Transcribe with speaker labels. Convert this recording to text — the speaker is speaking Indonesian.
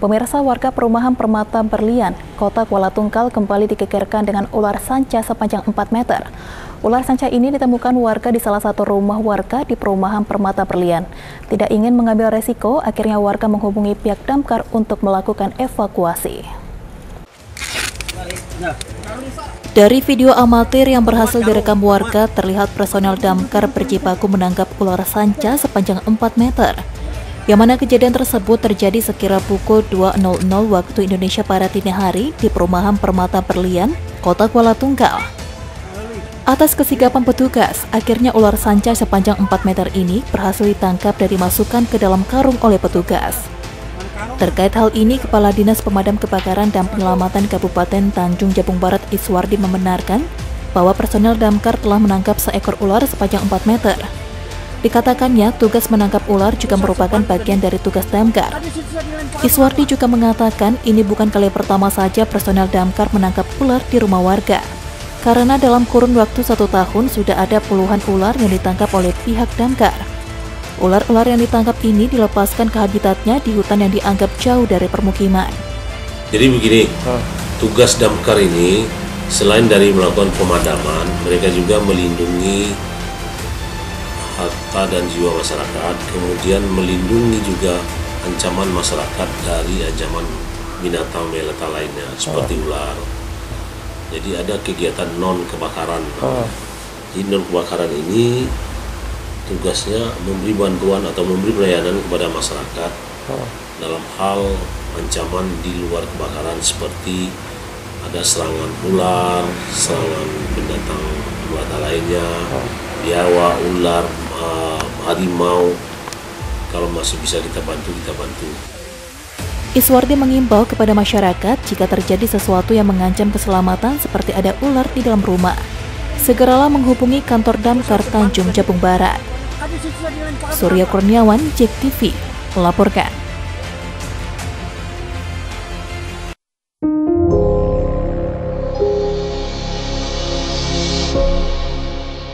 Speaker 1: Pemirsa warga perumahan Permata Berlian, kota Kuala Tungkal kembali dikekerkan dengan ular sanca sepanjang 4 meter. Ular sanca ini ditemukan warga di salah satu rumah warga di perumahan Permata Berlian. Tidak ingin mengambil resiko, akhirnya warga menghubungi pihak damkar untuk melakukan evakuasi. Dari video amatir yang berhasil direkam warga, terlihat personel damkar berjibaku menangkap ular sanca sepanjang 4 meter yang mana kejadian tersebut terjadi sekira pukul 2.00 waktu Indonesia Barat dini hari di perumahan Permata Berlian, Kota Kuala Tunggal. Atas kesigapan petugas, akhirnya ular sanca sepanjang 4 meter ini berhasil ditangkap dan dimasukkan ke dalam karung oleh petugas. Terkait hal ini, Kepala Dinas Pemadam Kebakaran dan Penyelamatan Kabupaten Tanjung Jabung Barat Iswardi membenarkan bahwa personel damkar telah menangkap seekor ular sepanjang 4 meter. Dikatakannya, tugas menangkap ular juga merupakan bagian dari tugas damkar. Iswardi juga mengatakan ini bukan kali pertama saja personel damkar menangkap ular di rumah warga. Karena dalam kurun waktu satu tahun sudah ada puluhan ular yang ditangkap oleh pihak damkar. Ular-ular yang ditangkap ini dilepaskan ke habitatnya di hutan yang dianggap jauh dari permukiman.
Speaker 2: Jadi begini, tugas damkar ini selain dari melakukan pemadaman, mereka juga melindungi harta dan jiwa masyarakat, kemudian melindungi juga ancaman masyarakat dari ancaman binatang melata lainnya seperti oh. ular. Jadi ada kegiatan non kebakaran. Oh. Di non kebakaran ini tugasnya memberi bantuan atau memberi pelayanan kepada masyarakat oh. dalam hal ancaman di luar kebakaran seperti ada serangan ular, serangan binatang melata lainnya, biawa, ular, harimau kalau masih bisa kita bantu kita bantu
Speaker 1: Iswardi mengimbau kepada masyarakat jika terjadi sesuatu yang mengancam keselamatan seperti ada ular di dalam rumah. Segeralah menghubungi kantor damkar Tanjung Jabung Barat. Surya Kurniawan, JEK TV, melaporkan.